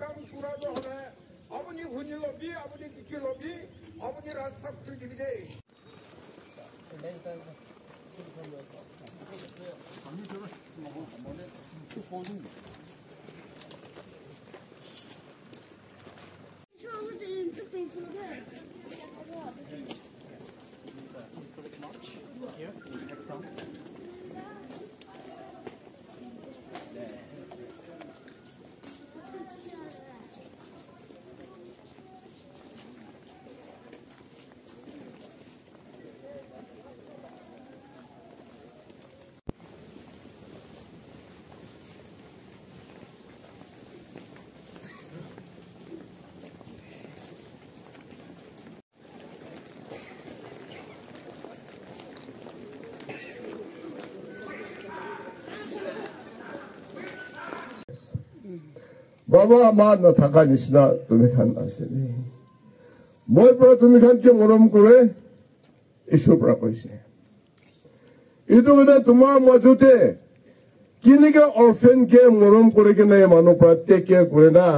কাম চূড়ান্ত হলে আপুনি শুনি লবি আপুনি শিকি লবি আপুনি ৰাজচাপটো দিবি দেই Şu anda denedim, ben বাবা আমাৰ নথকা নিচিনা তুমি খান আছিলে মই পৰা তুমি খান কিয় মৰম কৰে কৈছে তোমাৰ মাজতে কেনেকে অৰ্ফেন কে মৰম কৰি কিনে মানুহ পৰা টেক কেয়াৰ কৰে না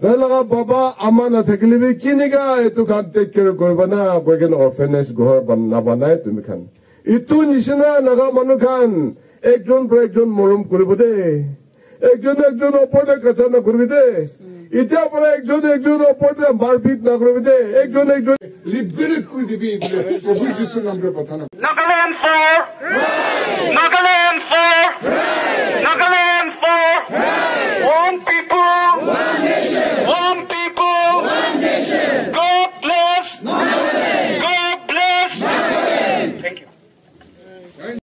না বাবা আমাৰ নাথাকিলিবি কেনেকা এইটো খান টেক কেয়াৰ কৰিবা না কৈ কিনে অৰ্ফেনেজ ঘৰ নাবানাই তুমি খান ইটো নিচিনা নগা মানুহ খান একজন পৰা একজন মৰম কৰিব দেই একজন একজন ওপৰতে কথা নকৰিবি দেই এতিয়াৰ পৰা একজন একজন ওপৰতে মাৰপিট নকৰিবি দেই একজন একজন লিবাৰেট কৰে দিবি কথা না।